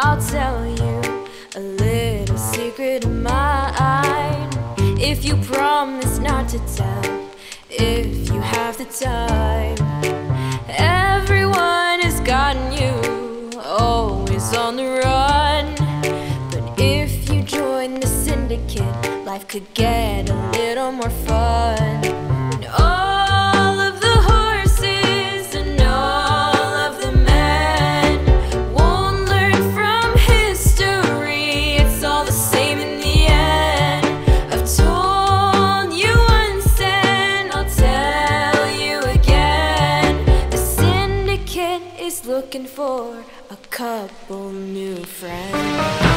I'll tell you a little secret of mine. If you promise not to tell, if you have the time. Everyone has gotten you, always on the run. But if you join the syndicate, life could get a little more fun. Is looking for a couple new friends.